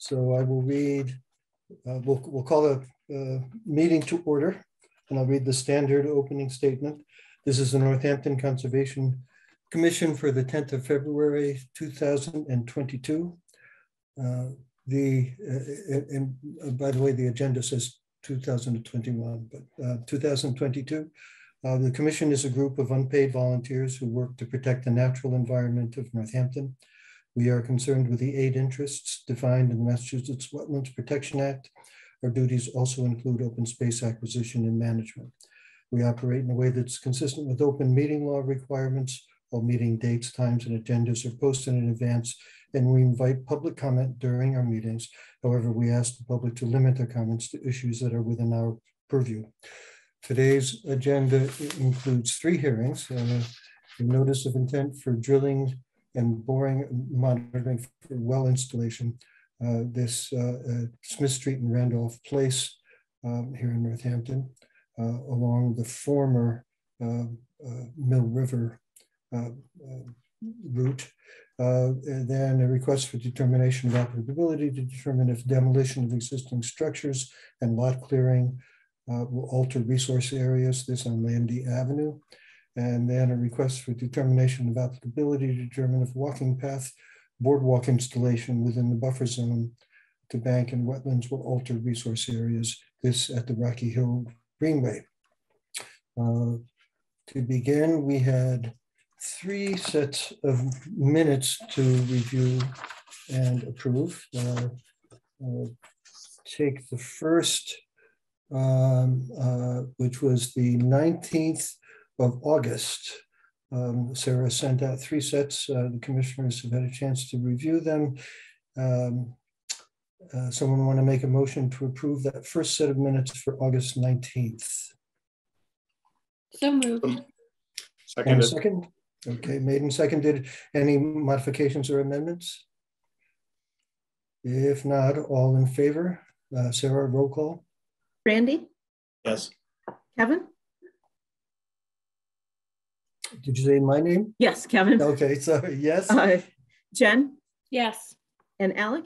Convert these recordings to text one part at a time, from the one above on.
So I will read, uh, we'll, we'll call a uh, meeting to order and I'll read the standard opening statement. This is the Northampton Conservation Commission for the 10th of February 2022. Uh, the, uh, and uh, by the way, the agenda says 2021, but uh, 2022. Uh, the commission is a group of unpaid volunteers who work to protect the natural environment of Northampton. We are concerned with the eight interests defined in the Massachusetts Wetlands Protection Act. Our duties also include open space acquisition and management. We operate in a way that's consistent with open meeting law requirements. All meeting dates, times, and agendas are posted in advance, and we invite public comment during our meetings. However, we ask the public to limit their comments to issues that are within our purview. Today's agenda includes three hearings, uh, a notice of intent for drilling and boring monitoring for well installation. Uh, this uh, uh Smith Street and Randolph Place um, here in Northampton, uh, along the former uh, Mill River route. and then a request for determination of applicability to determine if demolition of existing structures and lot clearing uh, will alter resource areas, this on Landy Avenue. And then a request for determination of applicability to determine if walking path boardwalk installation within the buffer zone to bank and wetlands will alter resource areas, this at the Rocky Hill Greenway. Uh, to begin, we had three sets of minutes to review and approve. Uh, uh, take the first um, uh, which was the 19th of August. Um, Sarah sent out three sets. Uh, the commissioners have had a chance to review them. Um, uh, someone want to make a motion to approve that first set of minutes for August 19th? So moved. Second. Second. Okay, made and seconded. Any modifications or amendments? If not, all in favor? Uh, Sarah, roll call. Randy? Yes. Kevin? Did you say my name? Yes, Kevin. Okay, sorry. Yes. Uh, Jen? Yes. And Alec?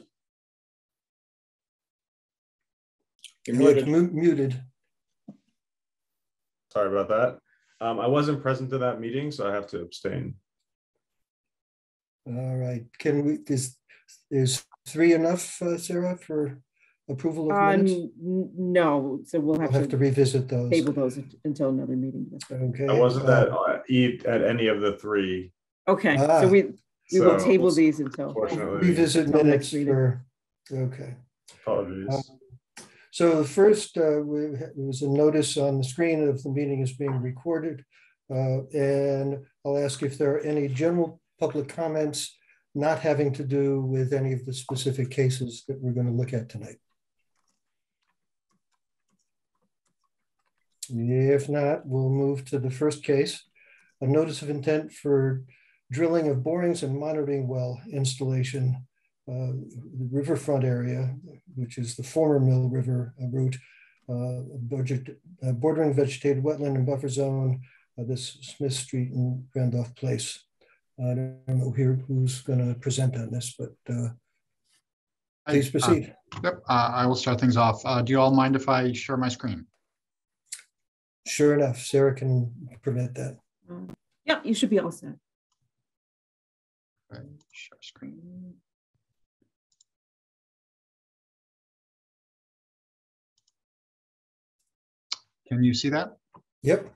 You're muted. muted. Sorry about that. Um, I wasn't present to that meeting, so I have to abstain. All right. Can we, is, is three enough, uh, Sarah, for approval of Uh, minutes? n- no, so we'll We'll have have to to revisit those. table those until another meeting. Okay. I wasn't uh, at, uh, e- at any of the three. Okay, Ah. so we, we will so table these until. Unfortunately, Revisit Until minutes next meeting. for, okay. apologies. Um, So the first, uh, we- there was a notice on the screen of the meeting is being recorded. Uh, And I'll ask if there are any general public comments not having to do with any of the specific cases that we're going to look at tonight. If not, we'll move to the first case, a notice of intent for drilling of borings and monitoring well installation, uh, the riverfront area, which is the former Mill River route, uh, budget, uh, bordering vegetated wetland and buffer zone, uh, this Smith Street and Randolph Place. I don't know here who's going to present on this, but uh, please proceed. Uh, yep, uh, I will start things off. Uh, do you all mind if I share my screen? Sure enough, Sarah can permit that. Yeah, you should be all set. Okay, share screen. Can you see that? Yep.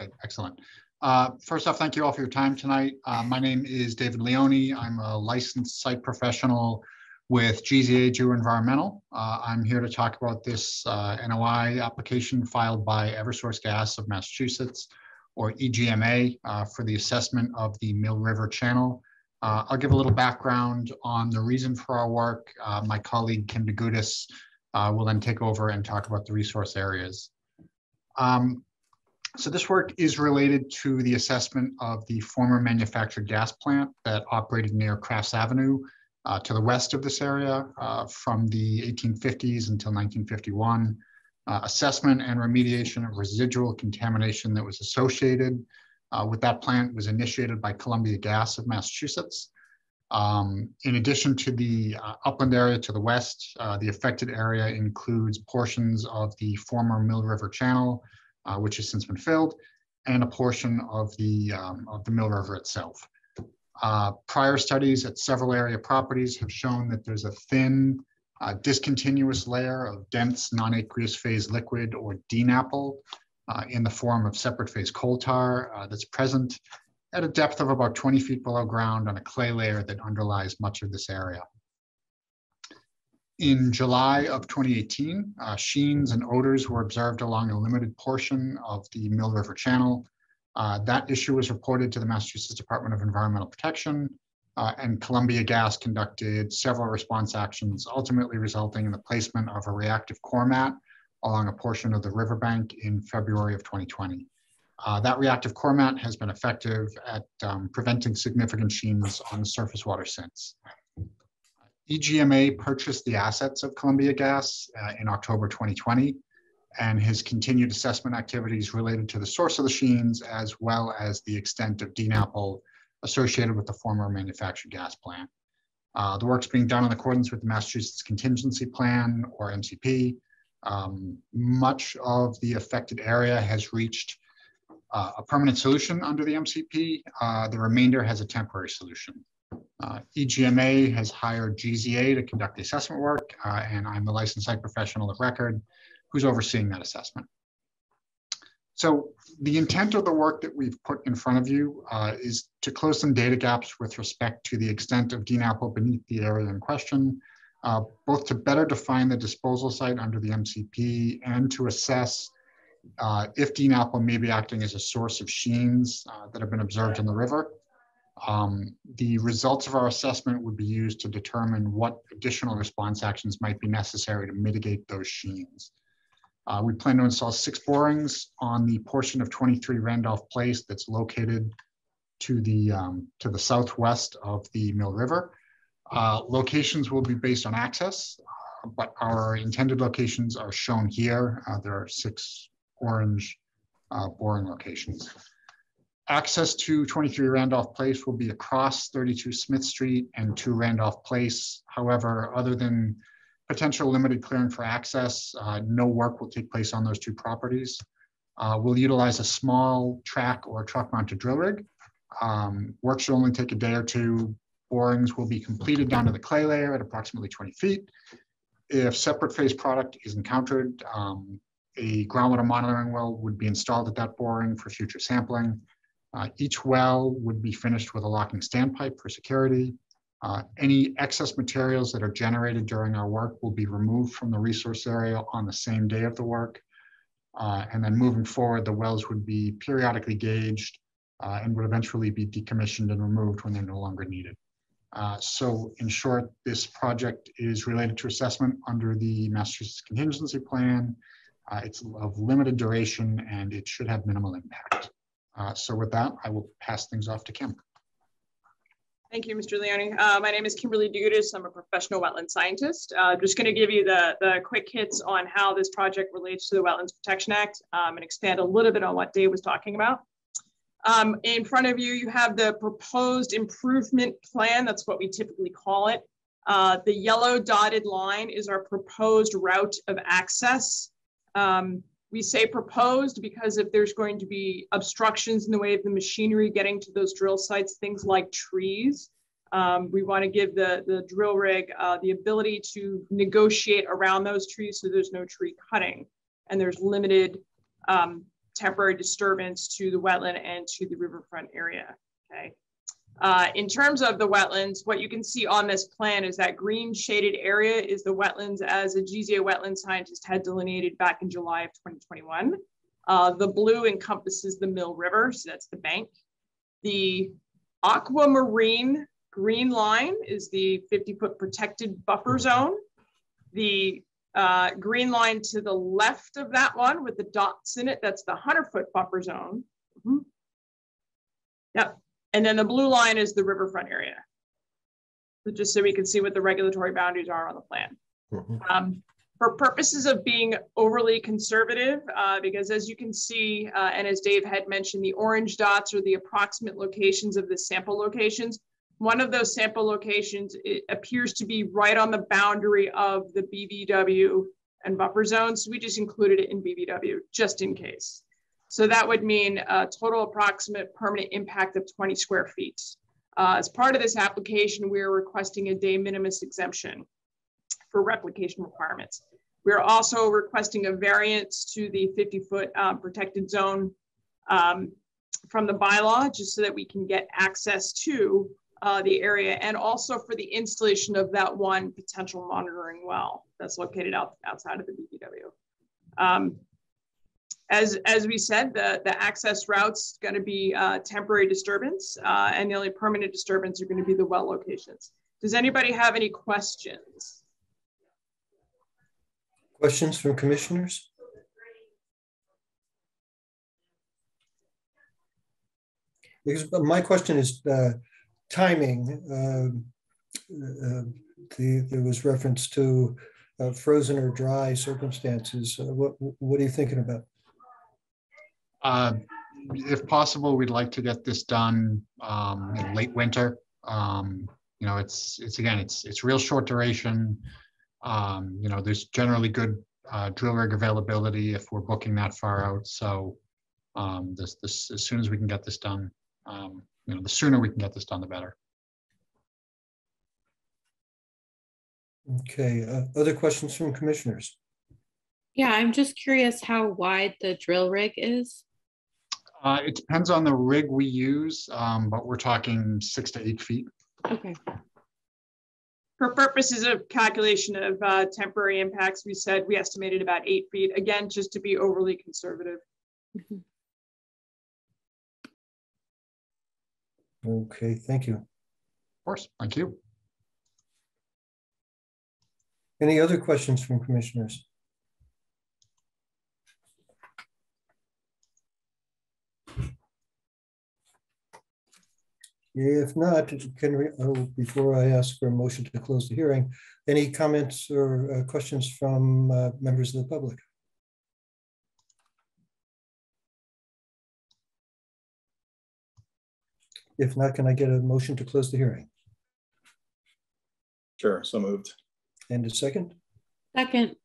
Okay, excellent. Uh, First off, thank you all for your time tonight. Uh, My name is David Leone. I'm a licensed site professional with GZA Geoenvironmental. Uh, I'm here to talk about this uh, NOI application filed by Eversource Gas of Massachusetts, or EGMA, uh, for the assessment of the Mill River Channel. Uh, I'll give a little background on the reason for our work. Uh, My colleague Kim DeGudis uh, will then take over and talk about the resource areas. Um, so this work is related to the assessment of the former manufactured gas plant that operated near Crafts Avenue uh, to the west of this area uh, from the 1850s until 1951. Uh, assessment and remediation of residual contamination that was associated uh, with that plant was initiated by Columbia Gas of Massachusetts. Um, in addition to the uh, upland area to the west, uh, the affected area includes portions of the former Mill River Channel, which has since been filled, and a portion of the, um, of the Mill River itself. Uh, prior studies at several area properties have shown that there's a thin, uh, discontinuous layer of dense non-aqueous phase liquid or DNAPL uh, in the form of separate phase coal tar uh, that's present at a depth of about 20 feet below ground on a clay layer that underlies much of this area. In July of 2018, uh, sheens and odors were observed along a limited portion of the Mill River Channel. Uh, that issue was reported to the Massachusetts Department of Environmental Protection, uh, and Columbia Gas conducted several response actions, ultimately resulting in the placement of a reactive core mat along a portion of the riverbank in February of 2020. Uh, that reactive core mat has been effective at um, preventing significant sheens on the surface water since. EGMA purchased the assets of Columbia Gas uh, in October 2020 and his continued assessment activities related to the source of the sheens as well as the extent of DNAPL associated with the former manufactured gas plant. Uh, the work's being done in accordance with the Massachusetts Contingency Plan or MCP. Um, much of the affected area has reached uh, a permanent solution under the MCP. Uh, the remainder has a temporary solution. Uh, EGMA has hired GZA to conduct the assessment work, uh, and I'm the licensed site professional of record who's overseeing that assessment. So the intent of the work that we've put in front of you uh, is to close some data gaps with respect to the extent of DNAPL beneath the area in question, uh, both to better define the disposal site under the MCP and to assess uh, if DNAPL may be acting as a source of sheens uh, that have been observed in the river. Um, the results of our assessment would be used to determine what additional response actions might be necessary to mitigate those sheens. Uh, we plan to install six borings on the portion of 23 Randolph Place that's located to the, um, to the southwest of the Mill River. Uh, locations will be based on access, uh, but our intended locations are shown here. Uh, there are six orange uh, boring locations. Access to 23 Randolph Place will be across 32 Smith Street and to Randolph Place. However, other than potential limited clearing for access. Uh, no work will take place on those two properties. Uh, we'll utilize a small track or truck mounted drill rig. Um, work should only take a day or two. Borings will be completed down to the clay layer at approximately 20 feet. If separate phase product is encountered, um, a groundwater monitoring well would be installed at that boring for future sampling. Uh, each well would be finished with a locking standpipe for security. Uh, any excess materials that are generated during our work will be removed from the resource area on the same day of the work. Uh, and then moving forward, the wells would be periodically gauged uh, and would eventually be decommissioned and removed when they're no longer needed. Uh, so in short, this project is related to assessment under the Massachusetts Contingency Plan. Uh, it's of limited duration and it should have minimal impact. Uh, so with that, I will pass things off to Kim. Thank you, Mr. Leone. Uh, my name is Kimberly Dudas. I'm a professional wetland scientist. Uh, just going to give you the, the quick hits on how this project relates to the Wetlands Protection Act um, and expand a little bit on what Dave was talking about. Um, in front of you, you have the proposed improvement plan. That's what we typically call it. Uh, the yellow dotted line is our proposed route of access. Um, we say proposed because if there's going to be obstructions in the way of the machinery getting to those drill sites, things like trees, um, we want to give the, the drill rig uh, the ability to negotiate around those trees so there's no tree cutting and there's limited um, temporary disturbance to the wetland and to the riverfront area, okay? Uh, in terms of the wetlands, what you can see on this plan is that green shaded area is the wetlands as a GZA wetland scientist had delineated back in July of 2021. Uh, the blue encompasses the Mill River, so that's the bank. The aquamarine green line is the 50 foot protected buffer zone. The uh, green line to the left of that one with the dots in it, that's the 100 foot buffer zone. Mm -hmm. Yep, and then the blue line is the riverfront area. So just so we can see what the regulatory boundaries are on the plan. Mm -hmm. um, for purposes of being overly conservative, uh, because as you can see, uh, and as Dave had mentioned, the orange dots are the approximate locations of the sample locations. One of those sample locations, it appears to be right on the boundary of the BVW and buffer zones. So we just included it in BVW just in case. So that would mean a total approximate permanent impact of 20 square feet. Uh, as part of this application, we are requesting a de minimis exemption for replication requirements. We're also requesting a variance to the 50 foot uh, protected zone um, from the bylaw, just so that we can get access to uh, the area and also for the installation of that one potential monitoring well that's located out, outside of the BVW. Um, as, as we said, the, the access route's going to be uh, temporary disturbance uh, and the only permanent disturbance are going to be the well locations. Does anybody have any questions? Questions from commissioners? Because my question is uh, timing. Um, uh, the, there was reference to uh, frozen or dry circumstances. Uh, what, what are you thinking about? Uh, If possible, we'd like to get this done um, in late winter. Um, You know, it's, it's again, it's, it's real short duration. Um, You know, there's generally good uh, drill rig availability if we're booking that far out. So um, this, this, as soon as we can get this done, um, you know, the sooner we can get this done, the better. Okay, uh, other questions from commissioners? Yeah, I'm just curious how wide the drill rig is. Uh, It depends on the rig we use, um, but we're talking six to eight feet. Okay, For purposes of calculation of uh, temporary impacts, we said we estimated about eight feet, again, just to be overly conservative. Mhm. Okay, thank you. Of course, thank you. Any other questions from commissioners? If not, can we, oh, before I ask for a motion to close the hearing, any comments or uh, questions from uh, members of the public? If not, can I get a motion to close the hearing? Sure, so moved. And a second? second,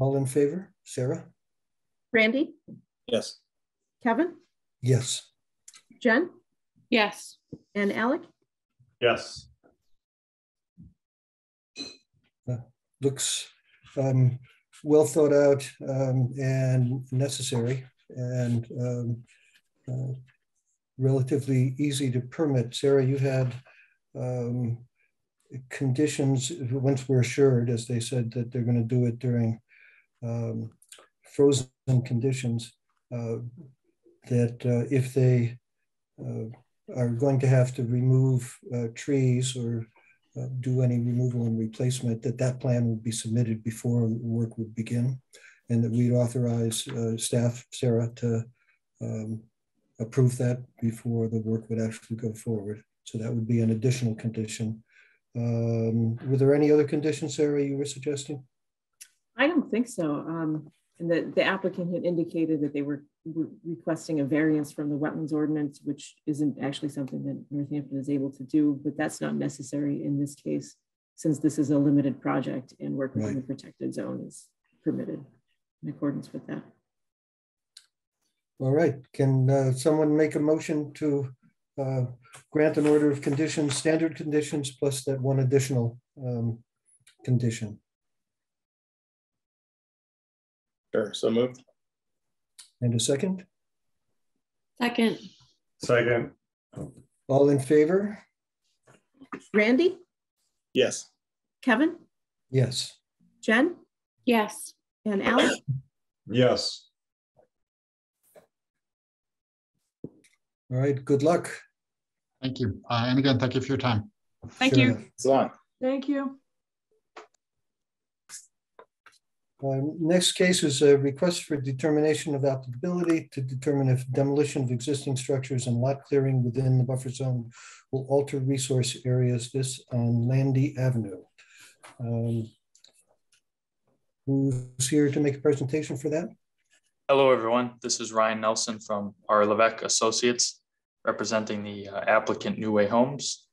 All in favor? Sarah? Randy, Yes. Kevin, Yes. Jen, yes, and Alec? Yes. looks um, well thought out um, and necessary and um, uh, relatively easy to permit. Sarah, you had um, conditions, once we're assured, as they said, that they're going to do it during um, frozen conditions, uh, that uh, if they uh, are going to have to remove uh, trees or uh, do any removal and replacement, that that plan would be submitted before work would begin. And that we'd authorize uh, staff, Sarah, to um, approve that before the work would actually go forward. So that would be an additional condition. Um, were there any other conditions, Sarah, you were suggesting? I don't think so. Um, and the, the applicant had indicated that they were, were requesting a variance from the wetlands ordinance, which isn't actually something that Northampton is able to do, but that's not necessary in this case, since this is a limited project and work within the protected zone is permitted in accordance with that. All right, can uh, someone make a motion to uh, grant an order of conditions, standard conditions, plus that one additional um, condition? Sure, so moved. And a second? second, Second. All in favor? Randy, Yes. Kevin, Yes. Jen, yes, and Alec? Yes. All right, good luck. Thank you. Uh, And again, thank you for your time. Thank you. Sure. So long. Thank you. Uh, Next case is a request for determination of applicability to determine if demolition of existing structures and lot clearing within the buffer zone will alter resource areas, this on Landy Avenue. Um, Who's here to make a presentation for that? Hello, everyone. This is Ryan Nelson from R. Levesque Associates, representing the uh, applicant New Way Homes.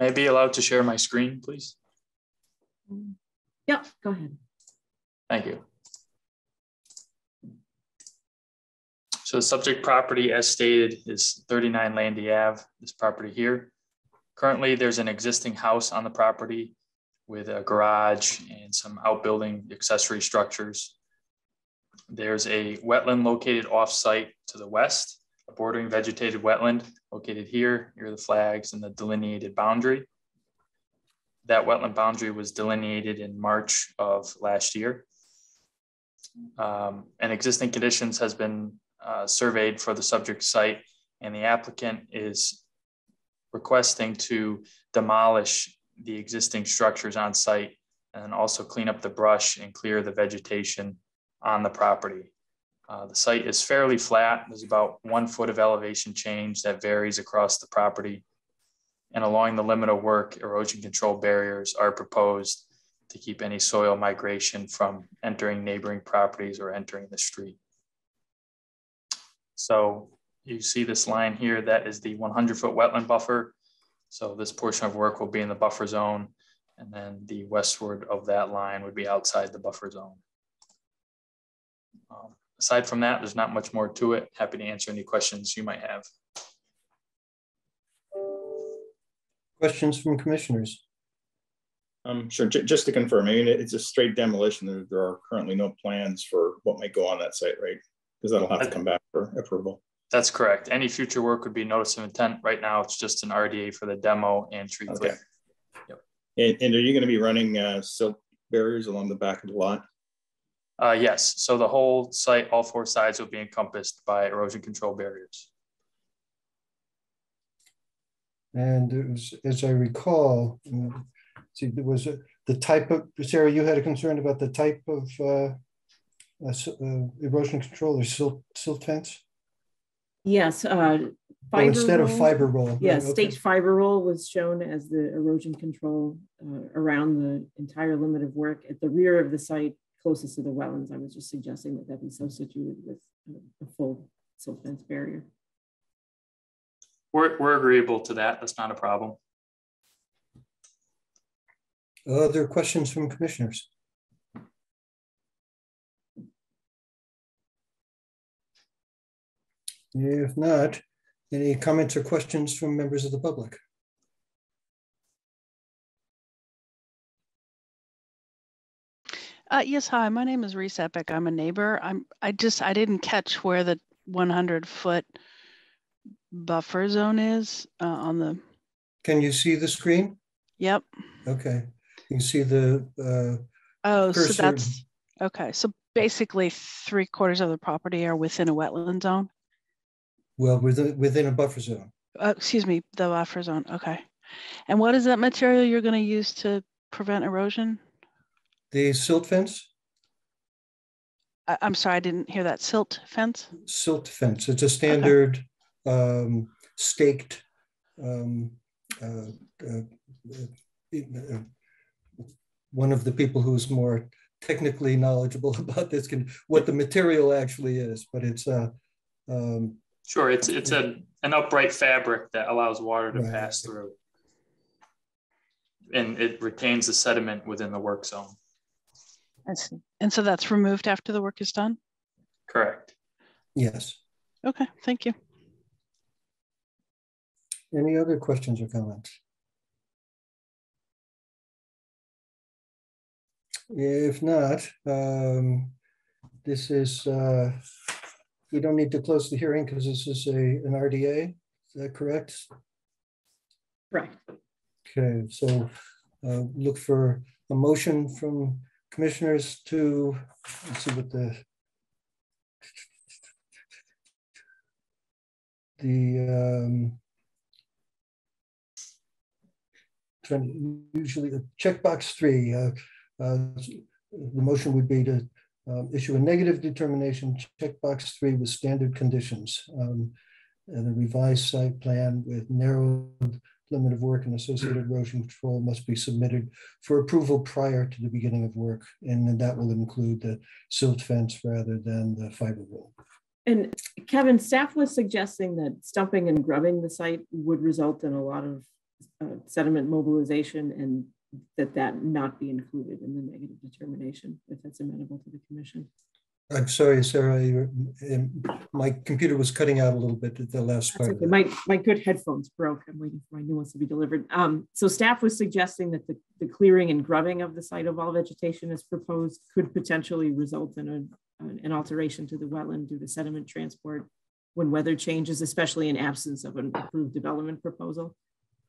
May I be allowed to share my screen, please? Yep, go ahead. Thank you. So the subject property as stated is 39 Landy Ave, this property here. Currently, there's an existing house on the property with a garage and some outbuilding accessory structures. There's a wetland located off-site to the west, a bordering vegetated wetland located here, are the flags and the delineated boundary. That wetland boundary was delineated in March of last year. Um, and existing conditions has been uh, surveyed for the subject site and the applicant is requesting to demolish the existing structures on site and also clean up the brush and clear the vegetation on the property. Uh, the site is fairly flat. There's about one foot of elevation change that varies across the property. And along the limit of work, erosion control barriers are proposed to keep any soil migration from entering neighboring properties or entering the street. So you see this line here, that is the 100 foot wetland buffer. So this portion of work will be in the buffer zone. And then the westward of that line would be outside the buffer zone. Um, aside from that, there's not much more to it. Happy to answer any questions you might have. Questions from commissioners? Um, sure, Ju- just to confirm, I mean, it's a straight demolition. There, there are currently no plans for what might go on that site, right? Because that'll have to come back for approval. That's correct. Any future work would be notice of intent. Right now, it's just an RDA for the demo and tree Okay. clear. And, and are you gonna be running, uh, silt barriers along the back of the lot? Uh, yes, so the whole site, all four sides will be encompassed by erosion control barriers. And it was, as I recall, um, see, there was a- the type of, Sarah, you had a concern about the type of uh, uh, uh, erosion control or silt, silt fence? Yes. uh, fiber instead of roll. fiber roll? Yeah, right, okay. fiber roll was shown as the erosion control uh, around the entire limit of work at the rear of the site closest to the wetlands. I was just suggesting that that be substituted with a- a full silt fence barrier. We're, we're agreeable to that. That's not a problem. Other questions from commissioners? If not, any comments or questions from members of the public? Uh, yes, hi, my name is Reese Epic. I'm a neighbor. I'm, I just, I didn't catch where the one hundred foot buffer zone is, uh, on the, Can you see the screen? yep. Okay, you can see the, uh, Oh, so that's, okay, so basically three quarters of the property are within a wetland zone? well, within, within a buffer zone. Uh, excuse me, the buffer zone, okay. And what is that material you're gonna use to prevent erosion? The silt fence, I, I'm sorry, I didn't hear that silt fence? silt fence, it's a standard um, staked um, uh, uh, uh, one of the people who's more technically knowledgeable about this can, what the material actually is, but it's uh, um, Sure, it's, it's a, an upright fabric that allows water to Right. pass through. And it retains the sediment within the work zone. I see. And so that's removed after the work is done? Correct. yes. Okay, thank you. Any other questions or comments? If not, um, this is, uh, we don't need to close the hearing because this is a, an RDA, is that correct? Right. Okay, so uh, look for a motion from commissioners to, let's see what the the um, usually checkbox three, uh, uh, the motion would be to um, issue a negative determination, checkbox three with standard conditions. um, And a revised site plan with narrowed limit of work and associated erosion control must be submitted for approval prior to the beginning of work. And that will include the silt fence rather than the fiber roll. And Kevin, staff was suggesting that stumping and grubbing the site would result in a lot of uh, sediment mobilization and that that not be included in the negative determination, if that's amenable to the commission. I'm sorry, Sarah, um, my computer was cutting out a little bit at the last part. okay. My, my good headphones broke. I'm waiting for my new ones to be delivered. Um, so staff was suggesting that the, the clearing and grubbing of the site of all vegetation as proposed could potentially result in a, an alteration to the wetland due to sediment transport when weather changes, especially in absence of an approved development proposal.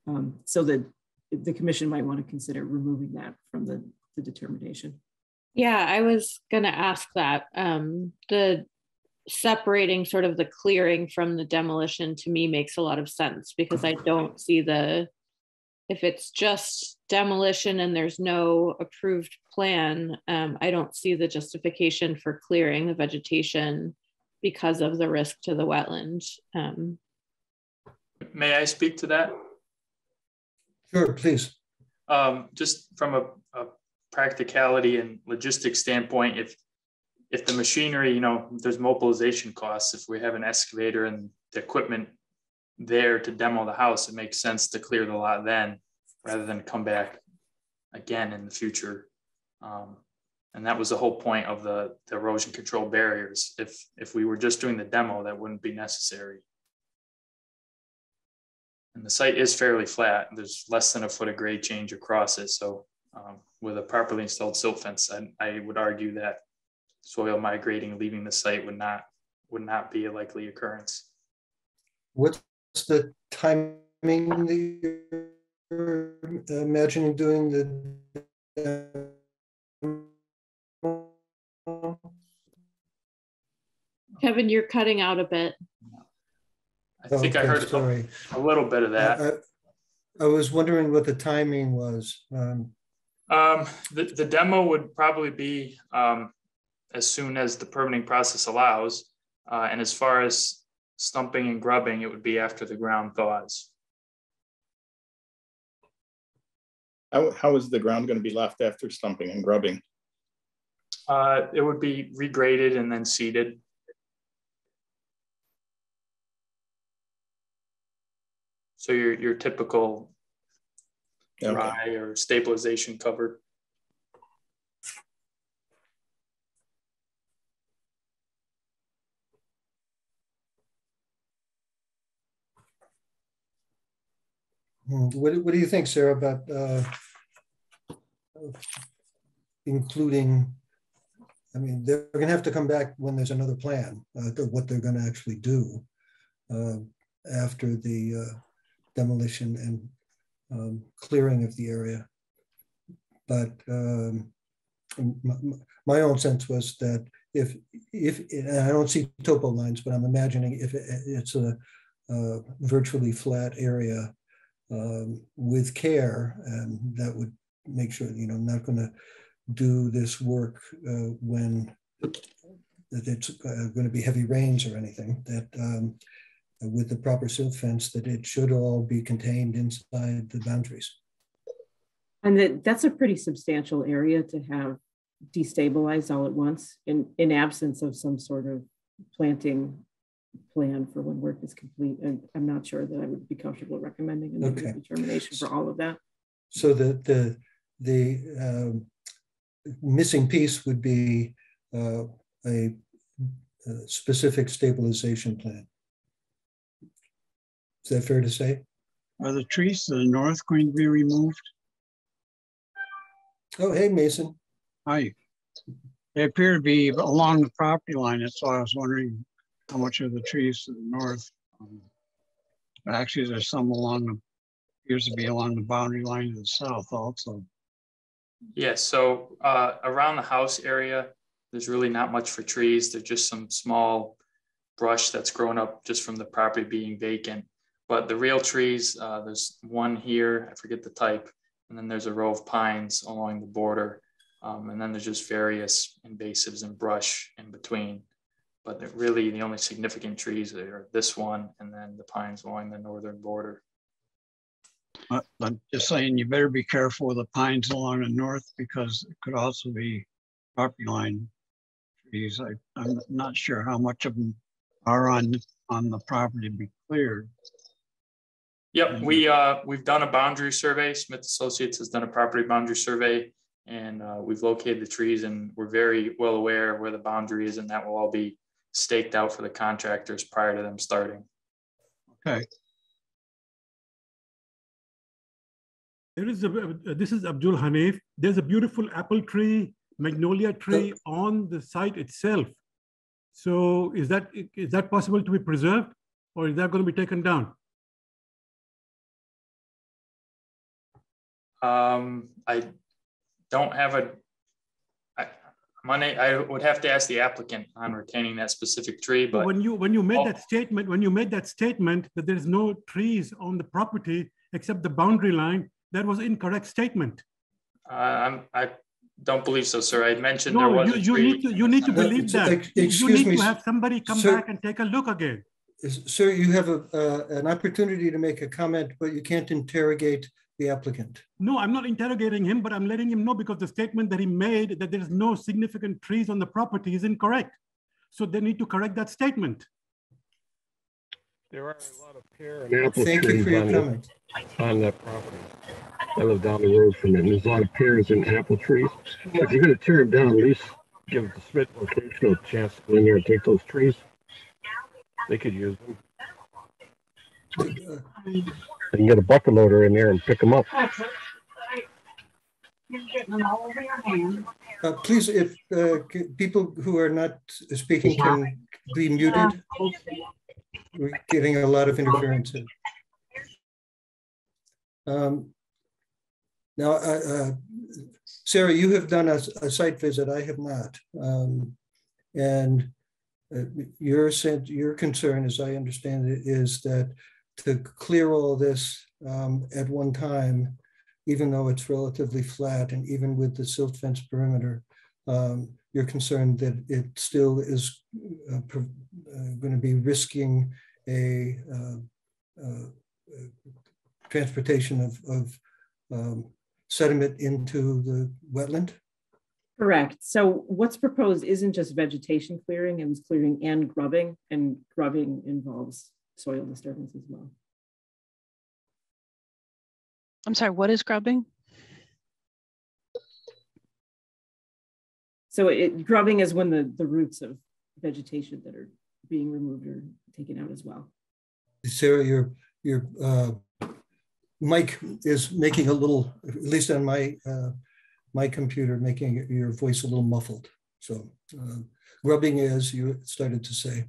Um, so that the commission might want to consider removing that from the, the determination. Yeah, I was gonna ask that. Um, the separating sort of the clearing from the demolition to me makes a lot of sense because I don't see the if it's just demolition and there's no approved plan, um, I don't see the justification for clearing the vegetation because of the risk to the wetland. Um, May I speak to that? Sure, please. Um, just from a, a practicality and logistics standpoint, if if the machinery, you know, there's mobilization costs, if we have an excavator and the equipment there to demo the house, it makes sense to clear the lot then rather than come back again in the future. Um, and that was the whole point of the, the erosion control barriers. If if we were just doing the demo, that wouldn't be necessary. And the site is fairly flat. There's less than a foot of grade change across it. So um, with a properly installed silt fence, I, I would argue that soil migrating leaving the site would not would not be a likely occurrence. What's the timing that you're imagining doing the? Kevin, you're cutting out a bit. I think I heard a, Sorry. a little bit of that. I I was wondering what the timing was. Um, Um, the, the demo would probably be um, as soon as the permitting process allows. Uh, and as far as stumping and grubbing, it would be after the ground thaws. How, how is the ground going to be left after stumping and grubbing? Uh, it would be regraded and then seeded. So your, your typical Okay. dry or stabilization cover. hmm, What, do- what do you think, Sarah, about uh, including, I mean, they're gonna have to come back when there's another plan, uh, to what they're gonna actually do uh, after the uh, demolition and um, clearing of the area. But um, m- m- my own sense was that if, if, I don't see topo lines, but I'm imagining if it- it's a uh, virtually flat area um, with care, and that would make sure, you know, I'm not going to do this work uh, when that it's uh, going to be heavy rains or anything, that um, with the proper silt fence, that it should all be contained inside the boundaries. And that, that's a pretty substantial area to have destabilized all at once in, in absence of some sort of planting plan for when work is complete. And I'm not sure that I would be comfortable recommending a Okay. determination for all of that. So the, the, the um, missing piece would be uh, a, a specific stabilization plan. Is that fair to say? Are the trees to the north going to be removed? Oh, hey, Mason. Hi. They appear to be along the property line. That's why I was wondering how much of the trees to the north. um, actually, there's some along the, appears to be along the boundary line to the south also. Yes, so uh, around the house area, there's really not much for trees. There's just some small brush that's grown up just from the property being vacant. But the real trees, uh, there's one here, I forget the type, and then there's a row of pines along the border. Um, and then there's just various invasives and brush in between. But really the only significant trees are this one and then the pines along the northern border. I'm just saying, you better be careful with the pines along the north because it could also be property line trees. I, I'm not sure how much of them are on, on the property to be cleared. Yep, we, uh, we've done a boundary survey. Smith Associates has done a property boundary survey. And, uh, we've located the trees and we're very well aware of where the boundary is and that will all be staked out for the contractors prior to them starting. Okay, There is a, uh, this is Abdul Hanif. There's a beautiful apple tree, magnolia tree on the site itself. So is that, is that possible to be preserved or is that going to be taken down? Um, I don't have a, I, money, I would have to ask the applicant on retaining that specific tree, but When you, when you made Oh. that statement, when you made that statement that there's no trees on the property except the boundary line, that was incorrect statement. uh, I'm, I don't believe so, sir. I mentioned there was you, a you tree. need to, you need to Uh, believe ex- that. ex- You excuse need me, to have somebody come sir. back and take a look again. Sir, you have a, uh, an opportunity to make a comment, but you can't interrogate the applicant. No, I'm not interrogating him, but I'm letting him know because the statement that he made that there's no significant trees on the property is incorrect. So they need to correct that statement. There are a lot of pear and apple Thank you trees for your on the- comment. on that property. I live down the road from it, and there's a lot of pears and apple trees. If you're gonna tear them down, at least give the Smith Vocational a chance to go in there and take those trees. They could use them. Uh, They can get a bucket loader in there and pick them up. Uh, Please, if uh, people who are not speaking can be muted. We're getting a lot of interference. Um, Now, uh, uh, Sarah, you have done a, a site visit. I have not. Um, And uh, your your concern, as I understand it, is that to clear all this um, at one time, even though it's relatively flat and even with the silt fence perimeter, um, you're concerned that it still is uh, going to be risking a uh, uh, uh, transportation of, of um, sediment into the wetland? Correct. So what's proposed isn't just vegetation clearing, it was clearing and grubbing, and grubbing involves soil disturbance as well. I'm sorry, what is grubbing? So it, grubbing is when the, the roots of vegetation that are being removed are taken out as well. Sarah, your, your uh, mic is making a little, at least on my, uh, my computer, making your voice a little muffled. So uh, grubbing is, you started to say.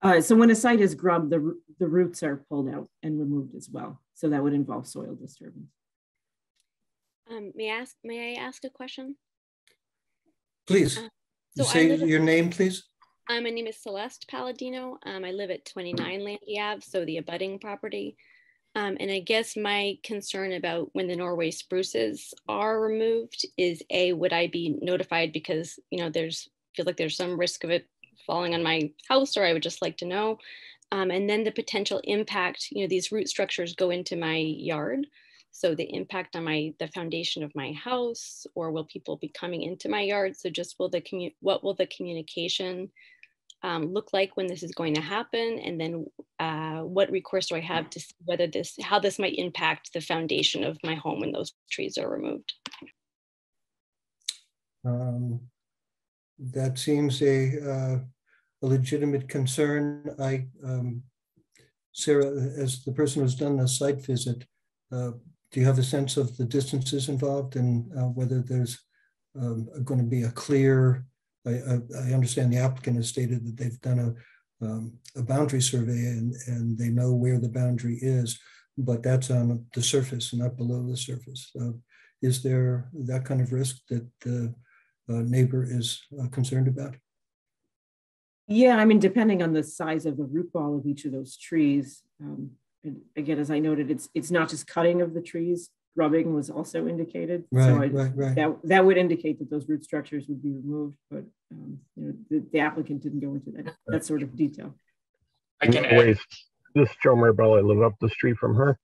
Uh, so when a site is grubbed, the, the roots are pulled out and removed as well. So that would involve soil disturbance. Um, may I ask, may I ask a question? Please, Uh, so I say your name, please. Um, my name is Celeste Palladino. Um, I live at 29 Landy Ave, so the abutting property. Um, and I guess my concern about when the Norway spruces are removed is A, would I be notified because, you know, there's, feel like there's some risk of it falling on my house, or I would just like to know. Um, and then the potential impact, you know, these root structures go into my yard. So the impact on my, the foundation of my house, or will people be coming into my yard? So just will the commu, what will the communication um, look like when this is going to happen? And then uh, what recourse do I have to see whether this, how this might impact the foundation of my home when those trees are removed? Um, That seems a, uh, a legitimate concern. I, um, Sarah, as the person who's done the site visit, uh, do you have a sense of the distances involved and uh, whether there's going to be a clear, I, I, I understand the applicant has stated that they've done a, um, a boundary survey and, and they know where the boundary is, but that's on the surface not below the surface. Uh, Is there that kind of risk that the uh, neighbor is uh, concerned about? Yeah, I mean, depending on the size of the root ball of each of those trees. Um, and again, as I noted, it's it's not just cutting of the trees. Grubbing was also indicated. so I- right, right. That that would indicate that those root structures would be removed, but um, you know, the, the applicant didn't go into that that sort of detail. I can add, Norway's, this is Joe Marabella, I live up the street from her,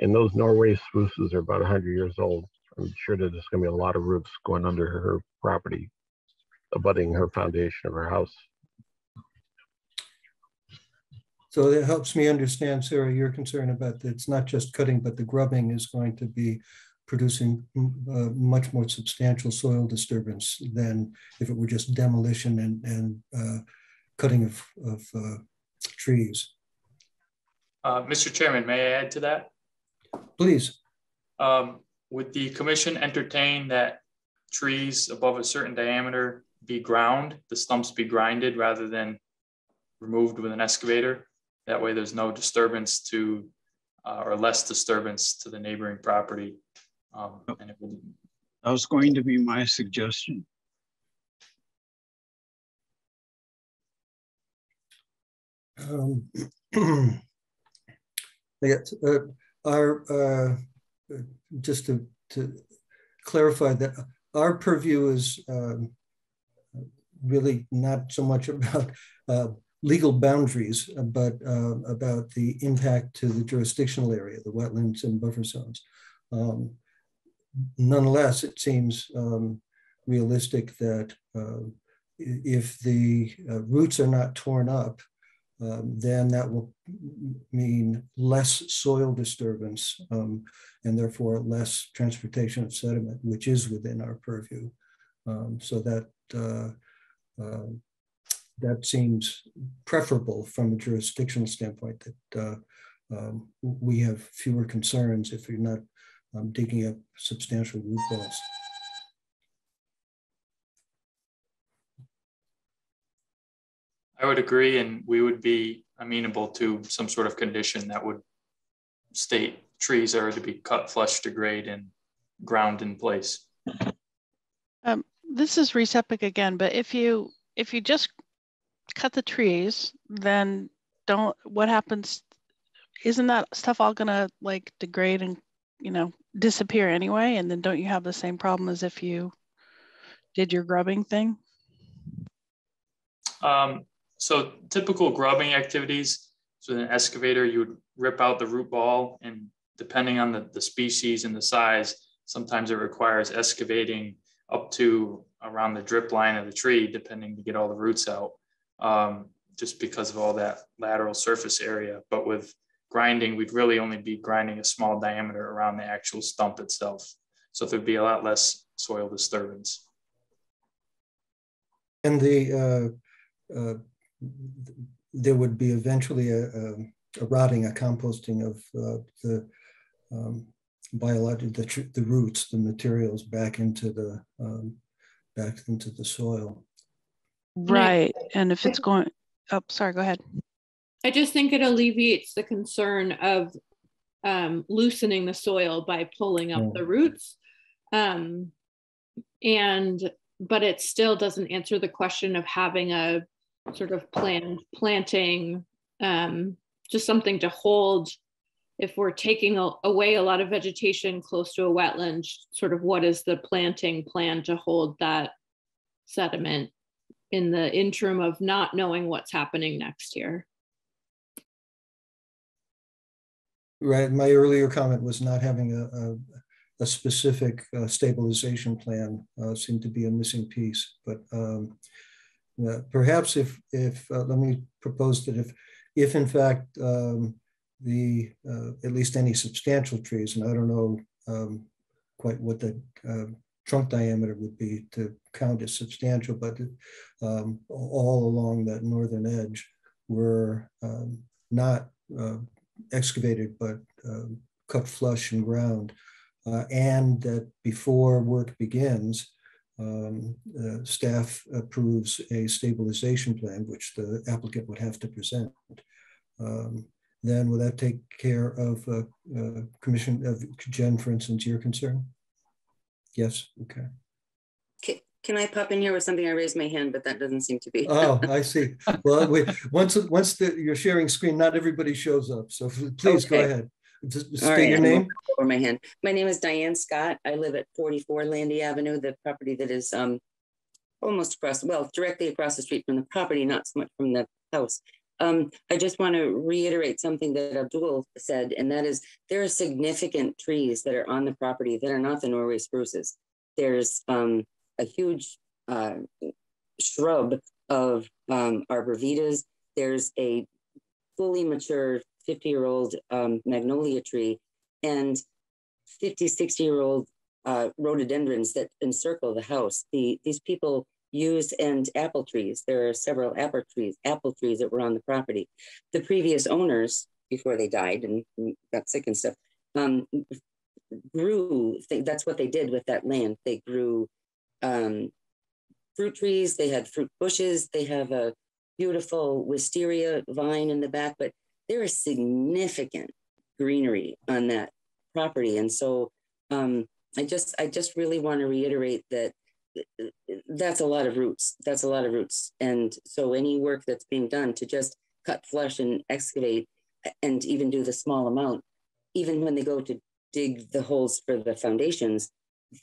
and those Norway spruces are about hundred years old. I'm sure that there's gonna be a lot of roots going under her property, abutting her foundation of her house. So it helps me understand, Sarah, your concern about that it's not just cutting, but the grubbing is going to be producing uh, much more substantial soil disturbance than if it were just demolition and, and uh, cutting of, of uh, trees. Uh, Mr. Chairman, may I add to that? Please. Um, would the commission entertain that trees above a certain diameter be ground, the stumps be grinded rather than removed with an excavator? That way there's no disturbance to, uh, or less disturbance to the neighboring property. Um, and it would, That was going to be my suggestion. Um, yes, uh, our, uh, just to, to clarify that our purview is um, really not so much about uh, legal boundaries, but uh, about the impact to the jurisdictional area, the wetlands and buffer zones. Um, nonetheless, it seems um, realistic that uh, if the uh, roots are not torn up, um, then that will mean less soil disturbance um, and therefore less transportation of sediment, which is within our purview. Um, so that uh, that seems preferable from a jurisdictional standpoint that uh, um, we have fewer concerns if you're not um, digging up substantial root balls. I would agree, and we would be amenable to some sort of condition that would state trees are to be cut flush to grade and ground in place. Um, this is Reese Epic again, but if you if you just cut the trees, then don't what happens? Isn't that stuff all gonna like degrade and you know disappear anyway? And then don't you have the same problem as if you did your grubbing thing? Um, so typical grubbing activities, so an excavator, you would rip out the root ball and depending on the, the species and the size, sometimes it requires excavating up to around the drip line of the tree, depending to get all the roots out, um, just because of all that lateral surface area. But with grinding, we'd really only be grinding a small diameter around the actual stump itself. So there'd be a lot less soil disturbance. And the uh, uh, there would be eventually a, a, a rotting, a composting of uh, the um, biological, the, the roots, the materials back into the um, back into the soil. Right, and if it's going, oh, sorry, go ahead. I just think it alleviates the concern of um, loosening the soil by pulling up yeah. the roots. Um, and, but it still doesn't answer the question of having a sort of planned planting, um, just something to hold if we're taking a, away a lot of vegetation close to a wetland, sort of what is the planting plan to hold that sediment in the interim of not knowing what's happening next year? Right. My earlier comment was not having a, a, a specific uh, stabilization plan uh, seemed to be a missing piece. But um, uh, perhaps if, if uh, let me propose that if, if in fact um, the uh, at least any substantial trees, and I don't know um, quite what the uh, trunk diameter would be to count as substantial, but um, all along that northern edge were um, not uh, excavated, but um, cut flush and ground. Uh, and that before work begins, um, uh, staff approves a stabilization plan, which the applicant would have to present. Um, then will that take care of uh, uh, Commission of Jen, for instance, your concern? Yes. Okay. Can, can I pop in here with something? I raised my hand, but that doesn't seem to be. oh, I see. Well, we, once once the, you're sharing screen, not everybody shows up. So please okay. go ahead. Just state right, your name. Over my hand. My name is Diane Scott. I live at 44 Landy Avenue, the property that is um, almost across, well, directly across the street from the property, not so much from the house. Um, I just want to reiterate something that Abdul said, and that is there are significant trees that are on the property that are not the Norway spruces. There's um, a huge uh, shrub of um, arborvitaes. There's a fully mature 50 year old um, magnolia tree and 50, 60 year old uh, rhododendrons that encircle the house. The, these people use and apple trees. There are several apple trees, apple trees that were on the property. The previous owners, before they died and got sick and stuff, um, grew. That's what they did with that land. They grew um, fruit trees. They had fruit bushes. They have a beautiful wisteria vine in the back, but there is significant greenery on that property. And so um, I just I just really want to reiterate that that's a lot of roots. That's a lot of roots. And so any work that's being done to just cut flush and excavate and even do the small amount, even when they go to dig the holes for the foundations,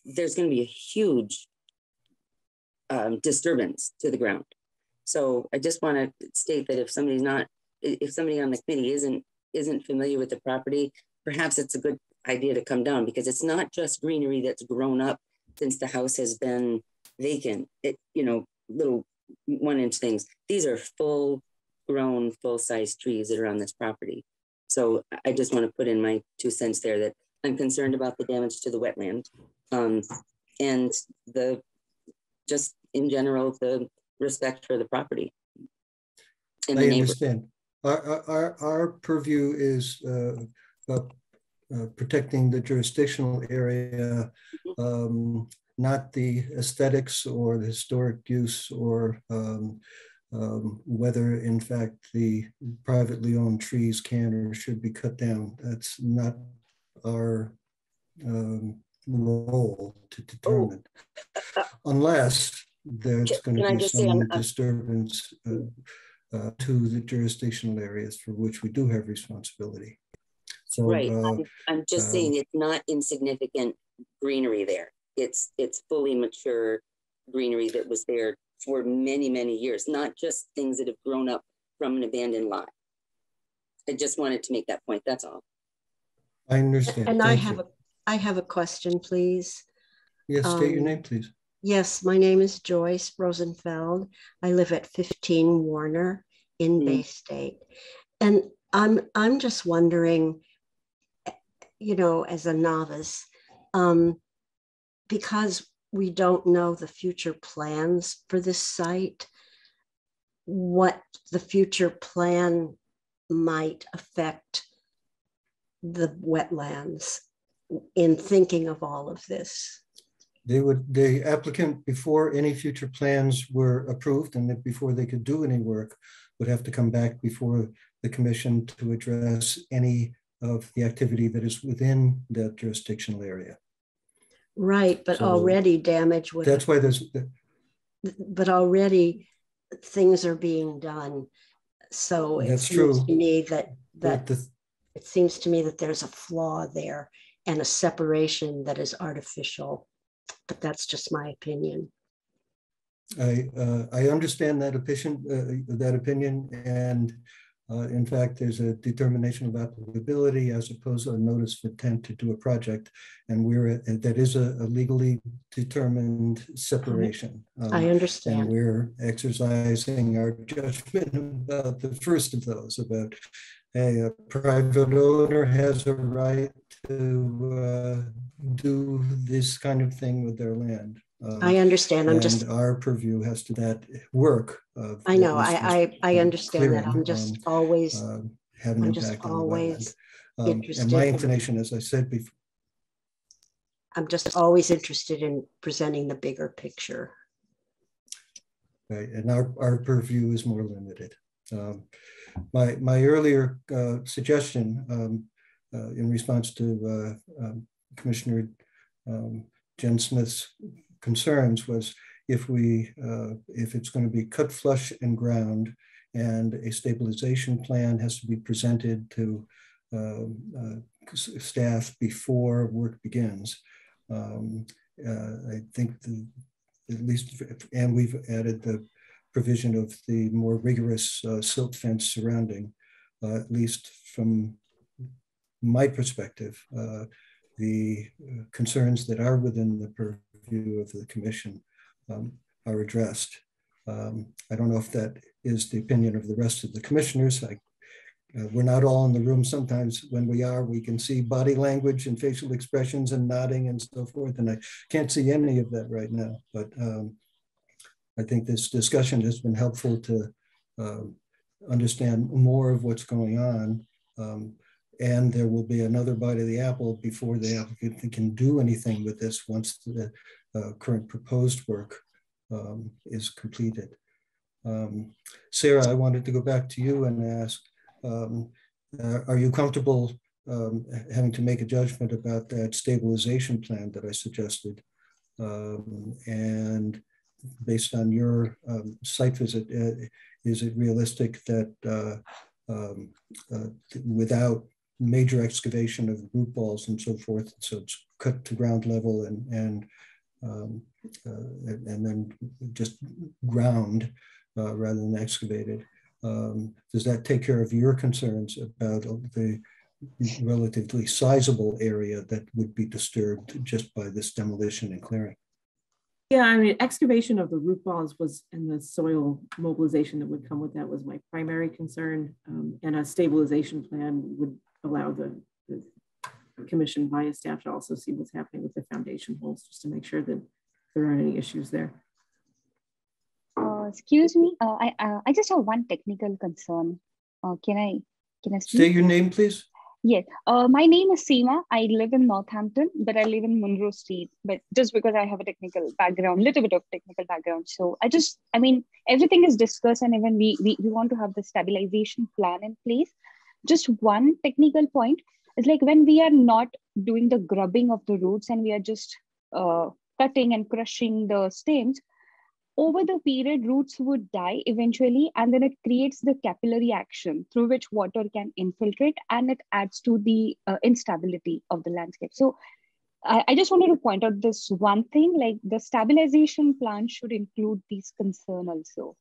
there's going to be a huge um, disturbance to the ground. So I just want to state that if somebody's not, if somebody on the committee isn't isn't familiar with the property, perhaps it's a good idea to come down because it's not just greenery that's grown up since the house has been vacant. It, you know, little one inch things. These are full grown, full size trees that are on this property. So I just want to put in my two cents there that I'm concerned about the damage to the wetland um, and the just in general the respect for the property. I understand. Our, our, our purview is uh, uh, uh, protecting the jurisdictional area, um, not the aesthetics or the historic use or um, um, whether in fact the privately owned trees can or should be cut down. That's not our um, role to determine, unless there's going to be some disturbance uh, uh, to the jurisdictional areas for which we do have responsibility. So, right. Uh, I'm, I'm, just saying it's not insignificant greenery there. It's it's fully mature greenery that was there for many many years, not just things that have grown up from an abandoned lot. I just wanted to make that point. That's all. I understand. And Thank I have you. a I have a question, please. Yes, state um, your name, please. Yes, my name is Joyce Rosenfeld. I live at 15 Warner in mm. Bay State. And I'm I'm just wondering, you know, as a novice, um, because we don't know the future plans for this site, what the future plan might affect the wetlands in thinking of all of this. They would, the applicant, before any future plans were approved and before they could do any work, would have to come back before the commission to address any of the activity that is within that jurisdictional area. Right, but so already damage was. That's why there's. But already things are being done. So it seems true. to me that that the, it seems to me that there's a flaw there and a separation that is artificial but that's just my opinion. I uh, I understand that opinion uh, that opinion, and uh, in fact, there's a determination of applicability as opposed to a notice of intent to do a project, and we're that is a, a legally determined separation. Um, I understand. And we're exercising our judgment about the first of those about hey, a private owner has a right to uh, do this kind of thing with their land. Uh, I understand. I'm just our purview has to that work. I know. I I, I understand that. I'm just um, always uh, having I'm just always um, interested. And my inclination, as I said before, I'm just always interested in presenting the bigger picture. Right, and our our purview is more limited. Um, my my earlier uh, suggestion um, uh, in response to uh, um, Commissioner um, Jen Smith's concerns was if we uh, if it's going to be cut flush and ground and a stabilization plan has to be presented to um, uh, staff before work begins. Um, uh, I think the, at least, and we've added the provision of the more rigorous uh, silt fence surrounding, uh, at least from my perspective, the concerns that are within the purview of the commission um, are addressed. Um, I don't know if that is the opinion of the rest of the commissioners. I uh, we're not all in the room. Sometimes when we are, we can see body language and facial expressions and nodding and so forth. And I can't see any of that right now. But um, I think this discussion has been helpful to um, understand more of what's going on. And there will be another bite of the apple before the applicant can do anything with this once the uh, current proposed work um, is completed. Um, Sarah, I wanted to go back to you and ask, um, uh, are you comfortable um, having to make a judgment about that stabilization plan that I suggested? Um, and based on your um, site visit, uh, is it realistic that uh, um, uh, without major excavation of root balls and so forth, so it's cut to ground level and and um, uh, and then just ground uh, rather than excavated. Um, does that take care of your concerns about the relatively sizable area that would be disturbed just by this demolition and clearing? Yeah, I mean, excavation of the root balls was and the soil mobilization that would come with that was my primary concern. Um, and a stabilization plan would allow the, the commission via staff to also see what's happening with the foundation holes just to make sure that there aren't any issues there. Uh, excuse me, uh, I uh, I just have one technical concern. Uh, can I can I speak? say your name, please? Yes, uh, my name is Seema. I live in Northampton, but I live in Monroe Street. But just because I have a technical background, little bit of technical background, so I just, I mean, everything is discussed, and even we we, we want to have the stabilization plan in place. Just one technical point is like when we are not doing the grubbing of the roots and we are just uh, cutting and crushing the stems, over the period, roots would die eventually, and then it creates the capillary action through which water can infiltrate and it adds to the uh, instability of the landscape. So I, I, just wanted to point out this one thing like the stabilization plan should include these concern also.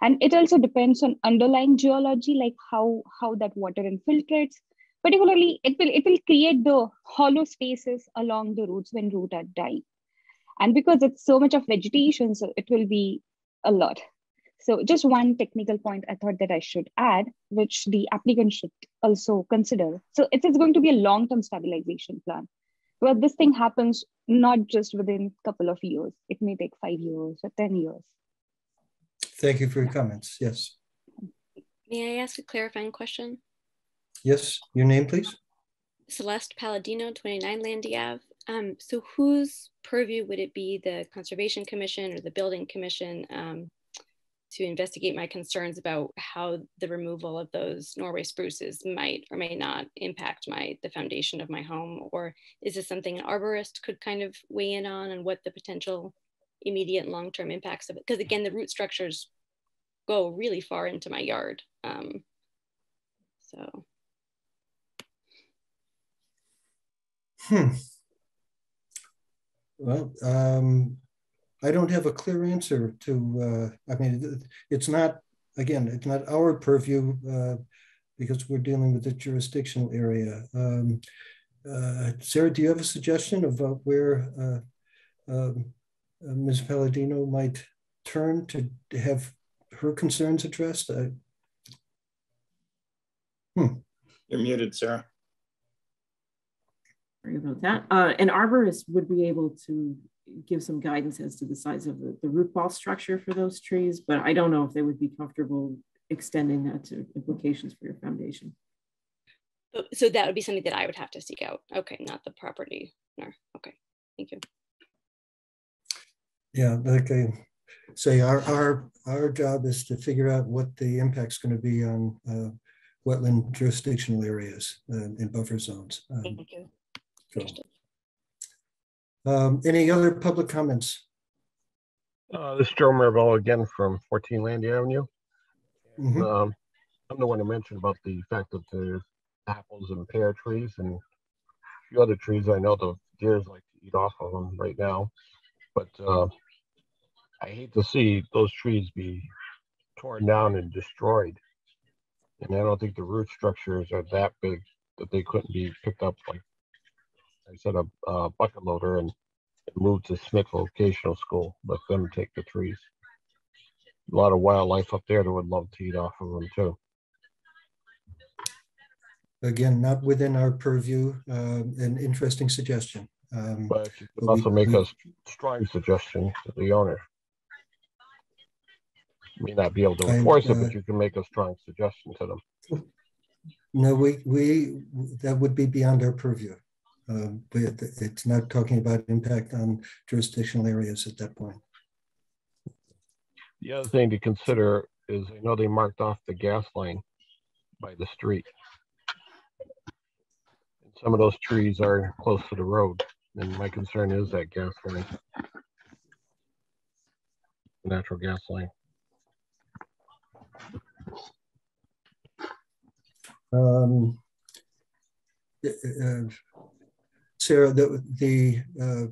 And it also depends on underlying geology, like how, how that water infiltrates. Particularly, it will, it will create the hollow spaces along the roots when root are dying. And because it's so much of vegetation, so it will be a lot. So just one technical point I thought that I should add, which the applicant should also consider. So it is going to be a long-term stabilization plan. Well, this thing happens not just within a couple of years. It may take five years or 10 years. Thank you for your comments. Yes. May I ask a clarifying question? Yes, your name, please. Celeste Palladino, 29 Landy Ave. Um, so whose purview would it be, the Conservation Commission or the Building Commission, um, to investigate my concerns about how the removal of those Norway spruces might or may not impact my the foundation of my home? Or is this something an arborist could kind of weigh in on and what the potential immediate and long-term impacts of it? Because again, the root structures go really far into my yard. Um, so. Hmm. Well, um, I don't have a clear answer to, uh, I mean, it's not, again, it's not our purview uh, because we're dealing with the jurisdictional area. Um, uh, Sarah, do you have a suggestion about where uh, um, uh, Ms. Palladino might turn to have her concerns addressed? hmm. You're muted, Sarah Sorry about that. Uh, an arborist would be able to give some guidance as to the size of the, the root ball structure for those trees, but I don't know if they would be comfortable extending that to implications for your foundation. So that would be something that I would have to seek out. Okay, not the property owner. Okay, thank you. Yeah, like I say, our our our job is to figure out what the impact's going to be on uh, wetland jurisdictional areas uh, in buffer zones. Um, thank you. So, um, any other public comments? Uh, this is Joe Marabella again from 14 Landy Avenue. Mm -hmm. um, I'm the one who mentioned about the fact that there's apples and pear trees and a few other trees. I know the deers like to eat off of them right now, but uh, I hate to see those trees be torn down and destroyed. And I don't think the root structures are that big that they couldn't be picked up like I set a uh, bucket loader and moved to Smith Vocational School. Let them take the trees. A lot of wildlife up there that would love to eat off of them too. again, not within our purview, um, an interesting suggestion. Um, But you but can we- also make we- a strong suggestion to the owner. May not be able to enforce it, uh, but you can make a strong suggestion to them. No, we, we, that would be beyond our purview. Um, But it's not talking about impact on jurisdictional areas at that point. The other thing to consider is, I know they marked off the gas line by the street. And Some of those trees are close to the road, and my concern is that gas line. Natural gas line. Um, uh, Sarah, the, the, uh,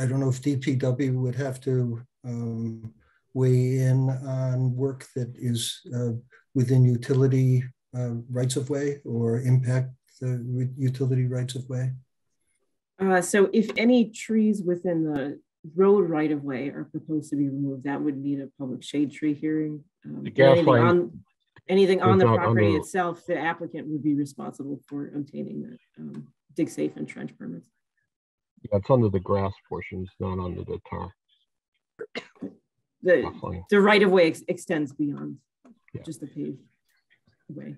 I don't know if DPW would have to um, weigh in on work that is uh, within utility uh, rights of way or impact the utility rights of way. Uh, so if any trees within the road right of way are proposed to be removed, that would need a public shade tree hearing. Um, The gas anything line on anything on the not property under- itself, the applicant would be responsible for obtaining the um, dig safe and trench permits. Yeah, it's under the grass portions, not under the tar. The the right of way ex- extends beyond just the paved way.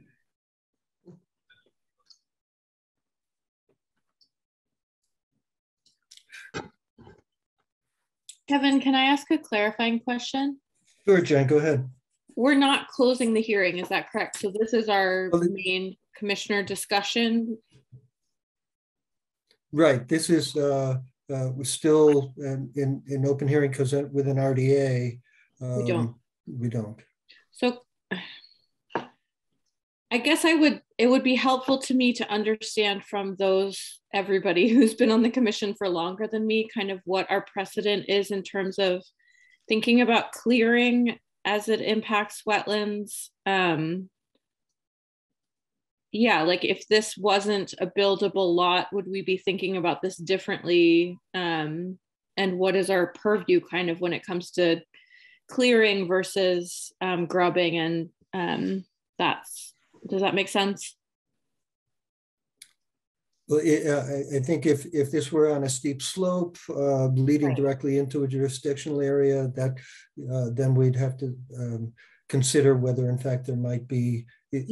Kevin, can I ask a clarifying question? Sure, Jen, go ahead. We're not closing the hearing, is that correct? So this is our Well, main commissioner discussion. Right, this is, uh, uh, we're still in, in, in open hearing because with an RDA. We don't. um, We don't. So I guess I would, it would be helpful to me to understand from those, everybody who's been on the commission for longer than me, kind of what our precedent is in terms of thinking about clearing as it impacts wetlands. Um, yeah, like if this wasn't a buildable lot, would we be thinking about this differently? Um, and what is our purview kind of when it comes to clearing versus um, grubbing and um, that's does that make sense Well, I- uh, I, think if, if this were on a steep slope, uh, leading directly into a jurisdictional area, that, uh, then we'd have to, um, consider whether in fact there might be, i-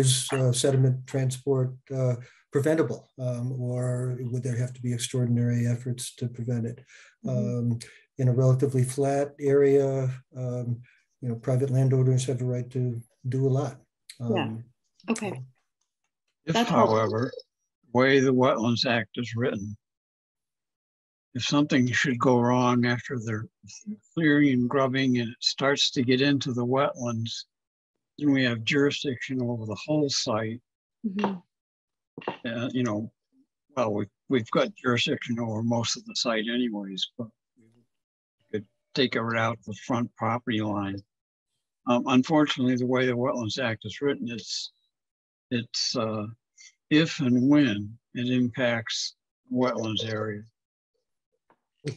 is uh, sediment transport, uh, preventable? Um, or would there have to be extraordinary efforts to prevent it? Um, in a relatively flat area, um, you know, private landowners have the right to do a lot. Yeah. Um, okay If, That's helpful. however, way the Wetlands Act is written, if something should go wrong after they're clearing and grubbing and it starts to get into the wetlands, then we have jurisdiction over the whole site. Mhm. Uh, you know, well, we, we've got jurisdiction over most of the site anyways, but we could take it out the front property line. Um, unfortunately, the way the Wetlands Act is written, it's, it's, uh, if and when it impacts wetlands area. So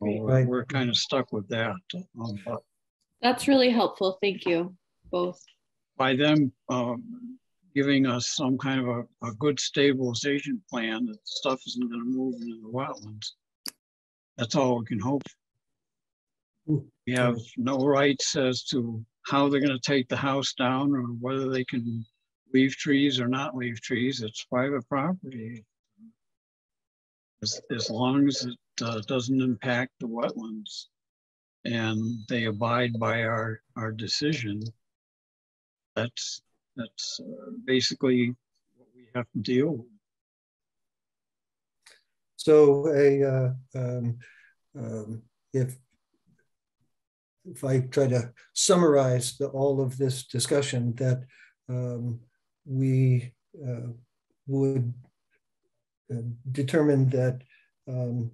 we're- Right. We're kind of stuck with that. um, but that's really helpful thank you both By them um, giving us some kind of a, a good stabilization plan that stuff isn't gonna move into the wetlands. That's all we can hope. We have no rights as to how they're gonna take the house down or whether they can leave trees or not leave trees. It's private property. As, as long as it uh, doesn't impact the wetlands and they abide by our, our decision, that's, that's uh, basically what we have to deal with. So a, uh, um, um, if, if I try to summarize the, all of this discussion, that um, we uh, would uh, determine that um,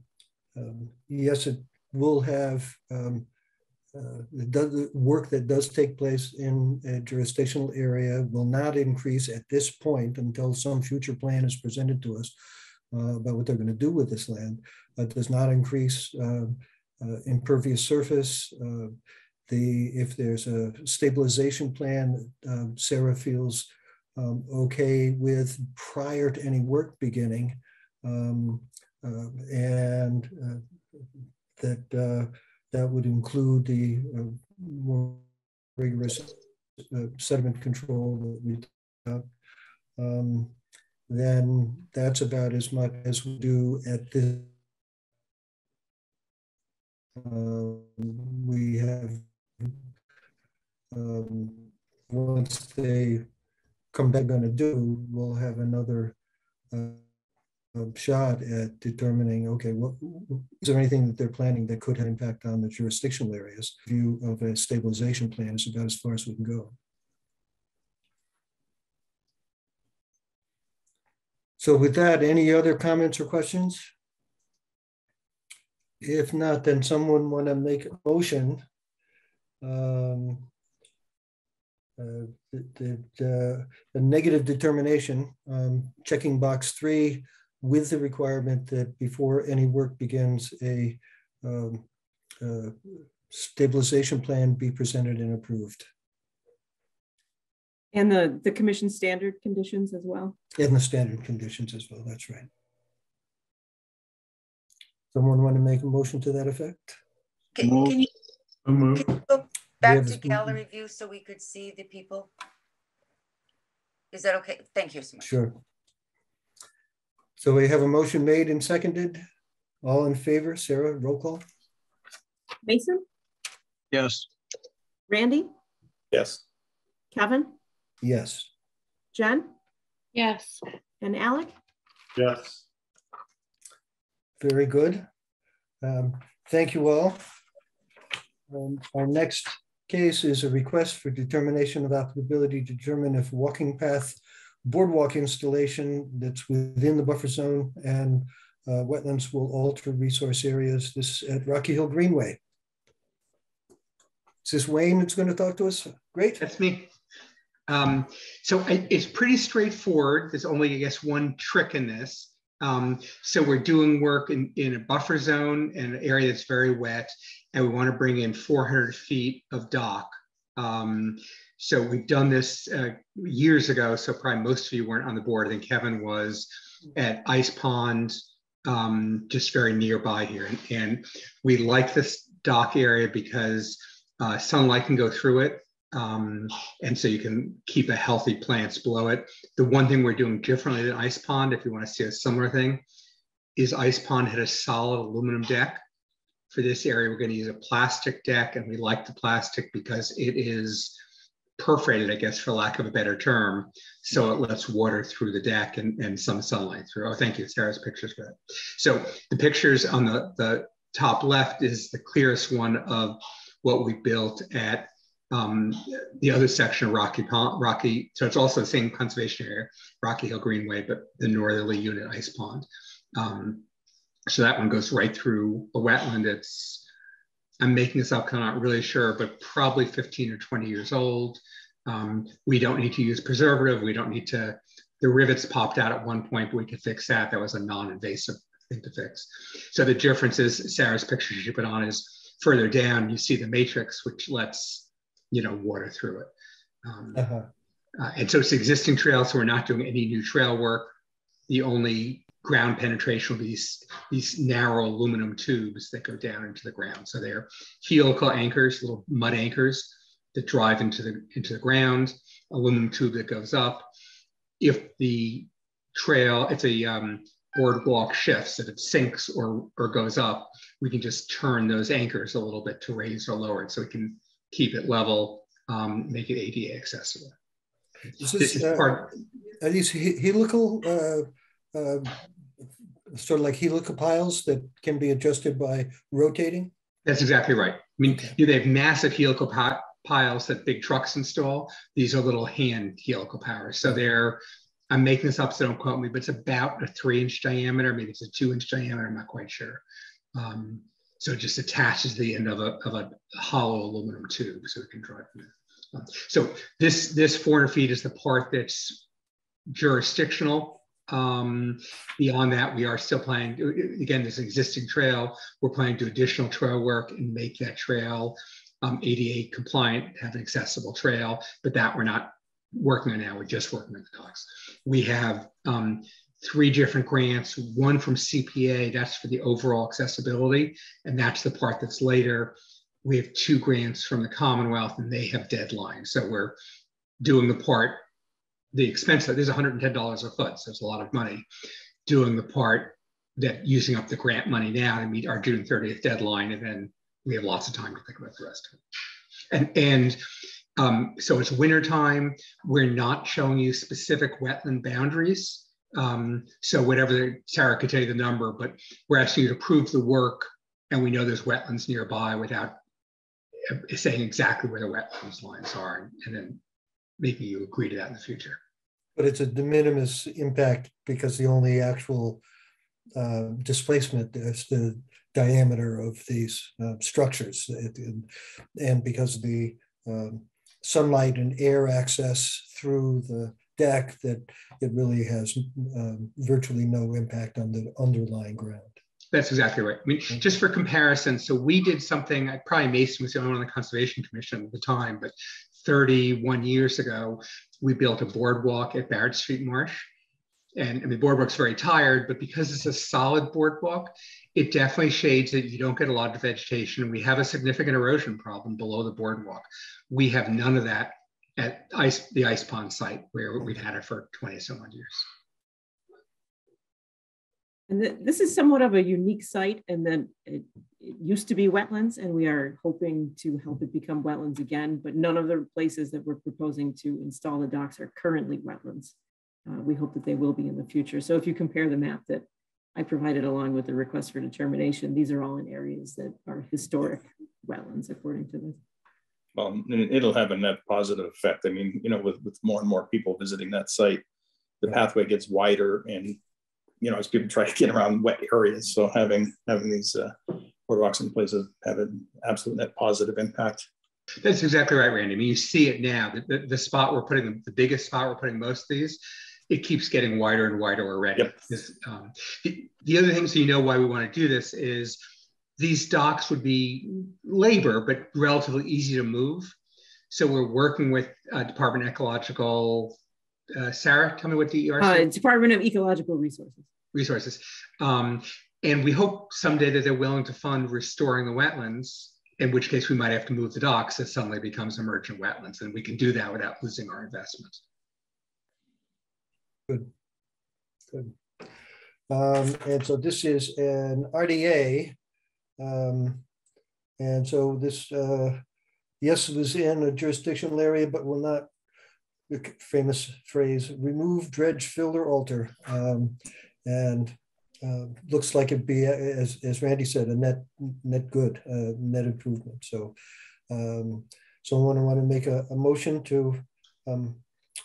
um, yes, it will have um, uh, the, work that does take place in a jurisdictional area will not increase at this point until some future plan is presented to us uh, about what they're going to do with this land. Uh, does not increase uh, impervious surface. Uh, the, if there's a stabilization plan, um, Sarah feels um, okay with prior to any work beginning. um, uh, And uh, that, uh, that would include the uh, more rigorous uh, sediment control that we uh, um, then that's about as much as we do at this. Uh, we have um, once they come back going to do, we'll have another uh, shot at determining, okay, what is there anything that they're planning that could have impact on the jurisdictional areas? View of a stabilization plan is about as far as we can go. So with that, any other comments or questions? If not, then someone want to make a motion. Um, uh, the, the, the, negative determination, um, checking box three with the requirement that before any work begins, a um, uh, stabilization plan be presented and approved. And the, the commission standard conditions as well? And the standard conditions as well, that's right. Someone want to make a motion to that effect? Can, can you, can you go back to gallery view so we could see the people? Is that okay? Thank you so much. Sure. So we have a motion made and seconded. All in favor, Sarah, roll call. Mason? Yes. Randy? Yes. Kevin? Yes. Jen? Yes. And Alec? Yes. Very good. Um, thank you all. Um, our next case is a request for determination of applicability to determine if walking path boardwalk installation that's within the buffer zone and uh, wetlands will alter resource areas. This at Rocky Hill Greenway. Is this Wayne that's going to talk to us? Great. That's me. Um, so it's pretty straightforward. There's only, I guess, one trick in this. Um, so we're doing work in, in a buffer zone and an area that's very wet, and we want to bring in 400 feet of dock. Um, so we've done this uh, years ago. So probably most of you weren't on the board. I think Kevin was at Ice Pond, um, just very nearby here. And, and, we like this dock area because uh, sunlight can go through it. Um, and so you can keep a healthy plants below it. The one thing we're doing differently than Ice Pond, if you want to see a similar thing, is Ice Pond had a solid aluminum deck. For this area, we're going to use a plastic deck, and we like the plastic because it is perforated, I guess, for lack of a better term. So it lets water through the deck and, and some sunlight through. Oh, thank you. Sarah's picture's good. So the pictures on the, the top left is the clearest one of what we built at um, the other section of Rocky Pond, Rocky, so it's also the same conservation area, Rocky Hill Greenway, but the northerly unit ice pond. Um, so that one goes right through a wetland that's, I'm making this up, I'm not really sure, but probably 15 or 20 years old. Um, we don't need to use preservative. We don't need to, the rivets popped out at one point, but we could fix that. That was a non-invasive thing to fix. So the difference is Sarah's picture she put on is further down, you see the matrix, which lets you know, water through it. Um, uh-huh. uh, and so it's existing trail, so we're not doing any new trail work. The only ground penetration will be these, these narrow aluminum tubes that go down into the ground. So they're helical anchors, little mud anchors that drive into the, into the ground, aluminum tube that goes up. If the trail, it's a um, boardwalk shifts, if it sinks or, or goes up, we can just turn those anchors a little bit to raise or lower it so we can keep it level, um, make it ADA accessible. Is this, this uh, part, are these helical, uh, uh, sort of like helical piles that can be adjusted by rotating? That's exactly right. I mean, they have massive helical piles that big trucks install. These are little hand helical powers. So they're, I'm making this up, so don't quote me, but it's about a three inch diameter, maybe it's a two inch diameter, I'm not quite sure. Um, so it just attaches the end of a, of a hollow aluminum tube so it can drive from it. so this, this 400 feet is the part that's jurisdictional. Um, beyond that, we are still planning, again, this existing trail, we're planning to do additional trail work and make that trail um, ADA compliant, have an accessible trail, but that we're not working on now. We're just working on the docks. We have um, three different grants, one from CPA, that's for the overall accessibility, and that's the part that's later. We have two grants from the Commonwealth and they have deadlines. So we're doing the part, the expense, there's $110 a foot, so it's a lot of money, doing the part that using up the grant money now to meet our June 30th deadline, and then we have lots of time to think about the rest of it. And, and um, so it's winter time. We're not showing you specific wetland boundaries. Um, so whatever Sarah could tell you the number, but we're asking you to prove the work, and we know there's wetlands nearby without uh, saying exactly where the wetlands lines are, and then making you agree to that in the future. But it's a de minimis impact because the only actual uh, displacement is the diameter of these uh, structures. It, and because the um, sunlight and air access through the deck, that it really has um, virtually no impact on the underlying ground. That's exactly right. I mean, just for comparison, so we did something, I probably Mason was the only one on the Conservation Commission at the time, but 31 years ago, we built a boardwalk at Barrett Street Marsh. And I mean, boardwalk's very tired, but because it's a solid boardwalk, it definitely shades it. You don't get a lot of vegetation. We have a significant erosion problem below the boardwalk. We have none of that at ice, the ice pond site where we've had it for 20 some odd years. And th this is somewhat of a unique site and then it, it, used to be wetlands and we are hoping to help it become wetlands again, but none of the places that we're proposing to install the docks are currently wetlands. Uh, we hope that they will be in the future. So if you compare the map that I provided along with the request for determination, these are all in areas that are historic wetlands according to this. Well, it'll have a net positive effect. I mean, you know, with, with more and more people visiting that site, the pathway gets wider and you know, as people try to get around wet areas. So having having these uh, boardwalks in places have an absolute net positive impact. That's exactly right, Randy. I mean, you see it now. The, the, the spot we're putting the, the, biggest spot we're putting most of these, it keeps getting wider and wider already. Yep. Um, the, the other thing, so you know why we want to do this is these docks would be labor, but relatively easy to move. So we're working with uh, Department of Ecological uh, Sarah, tell me what DER uh, Department of Ecological Resources. Resources. Um, and we hope someday that they're willing to fund restoring the wetlands, in which case we might have to move the docks if suddenly becomes emergent wetlands. And we can do that without losing our investment. Good. Good. Um, and so this is an RDA. Um, and so this, uh, yes, it was in a jurisdictional area, but will not the famous phrase, remove, dredge, fill, or alter. Um, and uh, looks like it'd be, as, as Randy said, a net net good, uh, net improvement. So um, someone want to make a, a motion to um,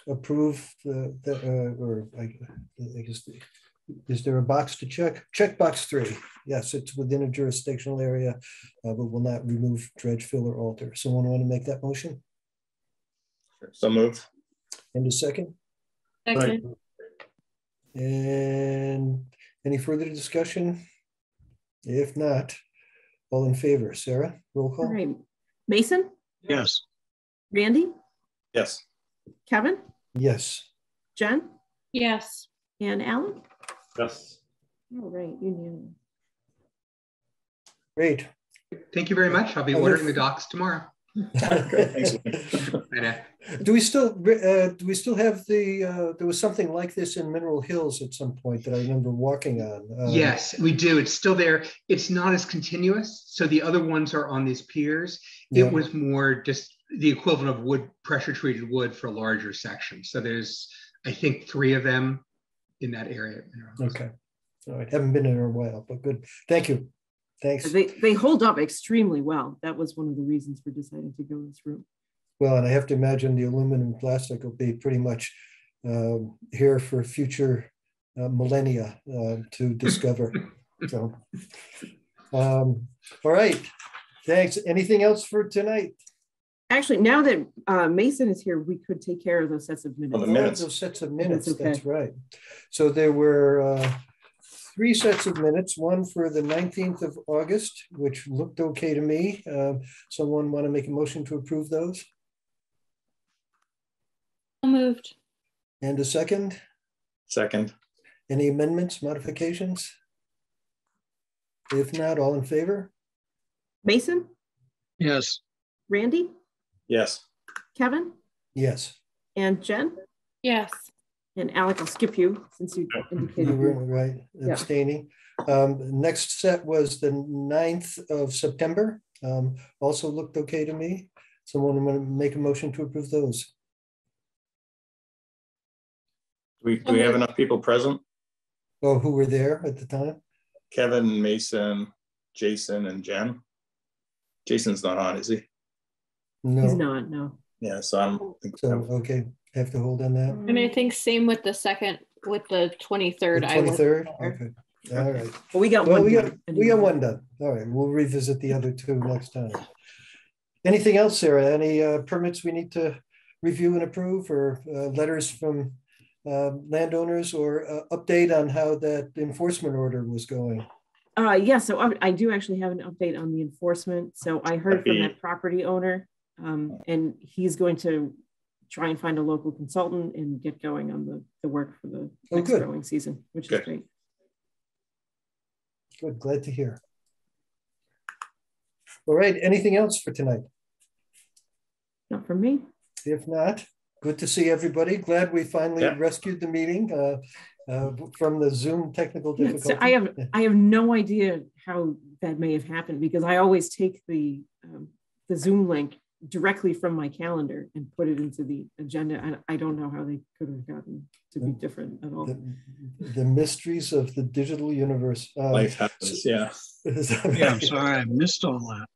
approve the, the uh, or I, I guess, the, is there a box to check? Check box three. Yes, it's within a jurisdictional area, uh, but will not remove, dredge, fill, or alter. Someone want to make that motion? So moved. And a second? Second. And any further discussion? If not, all in favor, Sarah, roll call. All right. Mason? Yes. Randy? Yes. Kevin? Yes. Jen? Yes. And Alan? Yes. All right, unanimous. Great. Thank you very much. I'll be ordering the docks tomorrow. Thanks. do we still uh, do we still have the uh, there was something like this in Mineral Hills at some point that I remember walking on. Um, yes, we do. It's still there. It's not as continuous. So the other ones are on these piers. Yeah. It was more just the equivalent of wood pressure treated wood for larger sections. So there's I think three of them in that area. Okay. All right. Haven't been in a while, but good. Thank you. Thanks. They, they hold up extremely well. That was one of the reasons for deciding to go this route. Well, and I have to imagine the aluminum plastic will be pretty much um, here for future uh, millennia uh, to discover. so, um, all right. Thanks. Anything else for tonight? Actually, now that uh, Mason is here, we could take care of those sets of minutes. Oh, the minutes. those sets of minutes. That's, okay. that's right. So there were uh, three sets of minutes, one for the 19th of August, which looked okay to me. Uh, Someone want to make a motion to approve those? Moved. And a second? Second, Any amendments, modifications? If not, all in favor? Mason, Yes. Randy, yes. Kevin, Yes. and Jen? Yes. And Alec, I'll skip you since you You indicated. were you- right, Yeah. abstaining. Um, Next set was the 9th of September. Um, Also looked okay to me. Someone want to make a motion to approve those? Do we, do we have enough people present? Oh, who were there at the time? Kevin, Mason, Jason, and Jen? Jason's not on, is he? He's No, not, no. Yeah, so I don't think so, so. okay, have to hold on that. And I think same with the second, with the 23rd. The 23rd, there. okay, all right. Well, we got Well, one. we got, done we got one done. All right, we'll revisit the other two next time. Anything else, Sarah? Any uh, permits we need to review and approve or uh, letters from uh, landowners or uh, update on how that enforcement order was going? Uh, yeah, so I, I do actually have an update on the enforcement. So I heard from Happy- that property owner. Um, and he's going to try and find a local consultant and get going on the, the work for the Oh, next good. growing season, which is great. Good, glad to hear. All right, anything else for tonight? Not from me. If not, good to see everybody. Glad we finally Yeah. rescued the meeting uh, uh, from the Zoom technical Yeah, difficulty. So I have, I have no idea how that may have happened because I always take the, um, the Zoom link directly from my calendar and put it into the agenda. And I don't know how they could have gotten to be different at all. The the mysteries of the digital universe. Um, Life happens, yeah. Yeah, I'm sorry, I missed all that.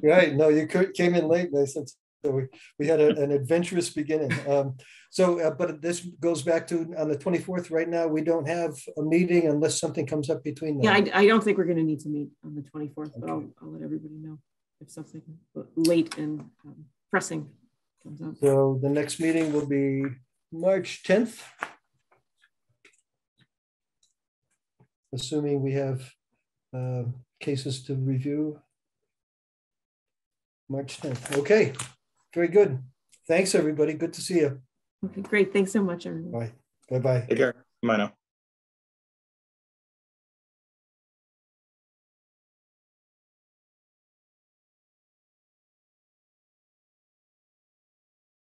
Right, no, you could- came in late, Mason. So we, we had a- an adventurous beginning. Um, So, uh, but this goes back to on the 24th, right now, we don't have a meeting unless something comes up between Yeah. I, I don't think we're going to need to meet on the 24th, but I'll, I'll let everybody know if something late and um, pressing comes up. So the next meeting will be March 10th. Assuming we have uh, cases to review. March 10th. Okay, very good. Thanks, everybody. Good to see you. Okay, great. Thanks so much, everyone. Bye. Bye-bye. Take care. Bye now.